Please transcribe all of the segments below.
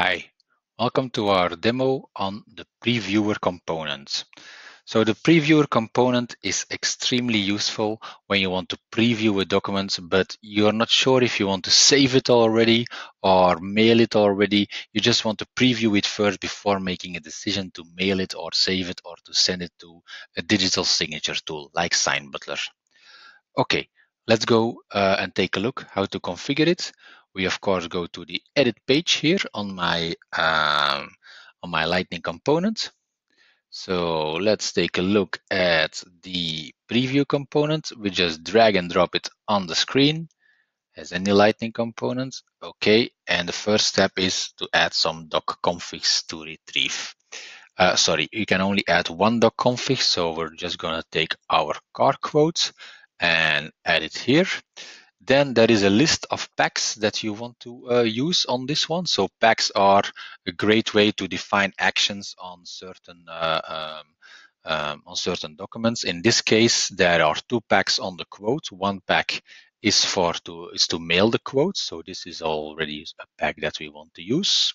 Hi, welcome to our demo on the previewer component. So the previewer component is extremely useful when you want to preview a document, but you're not sure if you want to save it already or mail it already. You just want to preview it first before making a decision to mail it or save it or to send it to a digital signature tool like SignButler. Okay, let's go uh, and take a look how to configure it we of course go to the edit page here on my um, on my lightning component so let's take a look at the preview component. We just drag and drop it on the screen as any lightning component okay? And the first step is to add some doc configs to retrieve. Uh, sorry you can only add one doc config so we're just to take our car quotes and add it here then there is a list of packs that you want to uh, use on this one. So packs are a great way to define actions on certain uh, um, um, on certain documents. In this case, there are two packs on the quote. One pack is for to is to mail the quote. So this is already a pack that we want to use.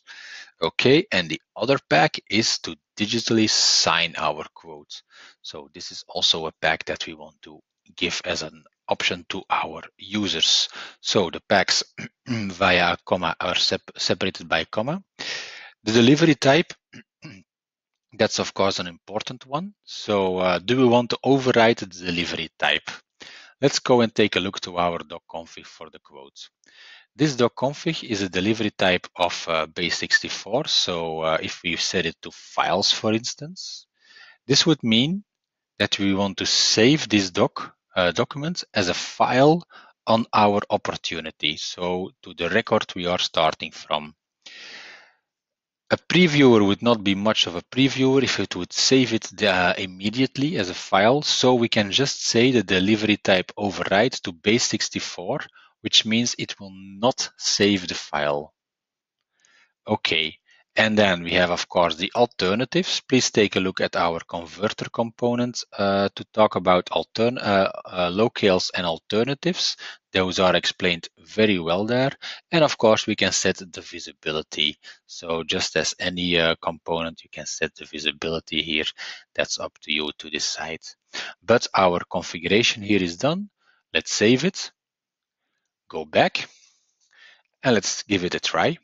Okay, and the other pack is to digitally sign our quote. So this is also a pack that we want to give as an option to our users. So the packs via comma are sep separated by comma. The delivery type, that's of course an important one. So uh, do we want to override the delivery type? Let's go and take a look to our doc config for the quotes. This doc config is a delivery type of uh, base64. So uh, if we set it to files, for instance, this would mean that we want to save this doc uh, document as a file on our opportunity. So to the record we are starting from. A previewer would not be much of a previewer if it would save it uh, immediately as a file. So we can just say the delivery type override to base64, which means it will not save the file. Okay, and then we have, of course, the alternatives. Please take a look at our converter component uh, to talk about altern uh, uh, locales and alternatives. Those are explained very well there. And of course, we can set the visibility. So just as any uh, component, you can set the visibility here. That's up to you to decide. But our configuration here is done. Let's save it. Go back. And let's give it a try.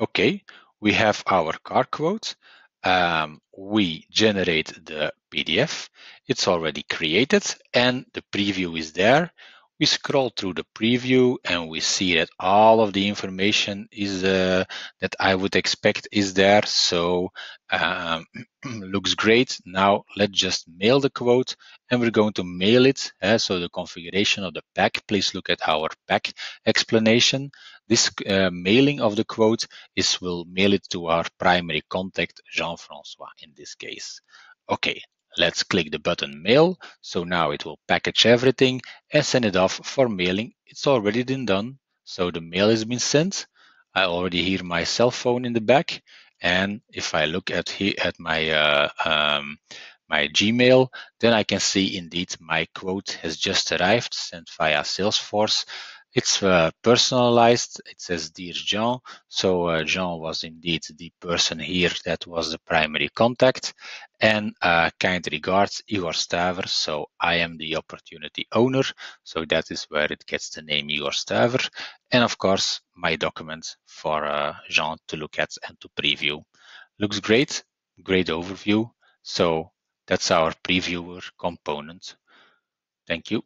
Okay, we have our car quote. Um, we generate the PDF. It's already created and the preview is there. We scroll through the preview and we see that all of the information is uh, that I would expect is there. So um, looks great. Now let's just mail the quote and we're going to mail it. Uh, so the configuration of the pack, please look at our pack explanation. This uh, mailing of the quote is will mail it to our primary contact, Jean-Francois in this case. Okay, let's click the button mail. So now it will package everything and send it off for mailing. It's already been done. So the mail has been sent. I already hear my cell phone in the back. And if I look at at my uh, um, my Gmail, then I can see indeed my quote has just arrived sent via Salesforce. It's uh, personalized. It says Dear Jean. So uh, Jean was indeed the person here that was the primary contact. And uh, kind regards, Igor Staver. So I am the opportunity owner. So that is where it gets the name Igor Staver. And of course, my document for uh, Jean to look at and to preview. Looks great. Great overview. So that's our previewer component. Thank you.